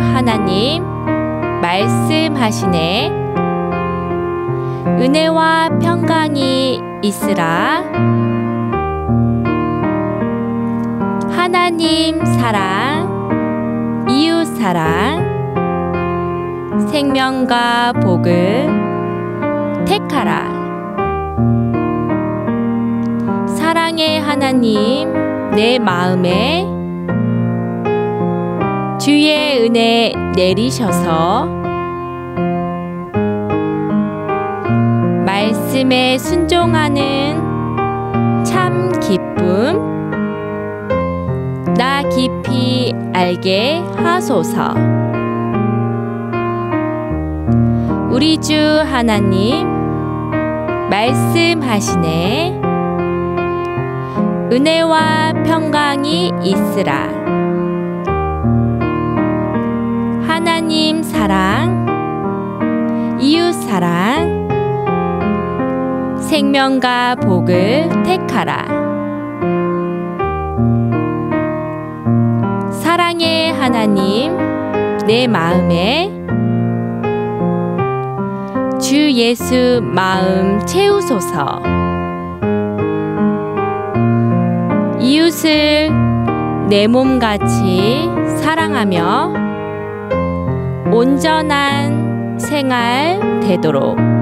하나님 말씀하시네. 은혜와 평강이 있으라. 하나님 사랑 이웃 사랑 생명과 복을 택하라. 사랑의 하나님 내 마음에 주의 은혜 내리셔서 말씀에 순종하는 참 기쁨 나 깊이 알게 하소서. 우리 주 하나님 말씀하시네. 은혜와 평강이 있으라 하나님 사랑 이웃 사랑 생명과 복을 택하라. 사랑의 하나님 내 마음에 주 예수 마음 채우소서. 이웃을 내 몸같이 사랑하며 온전한 생활 되도록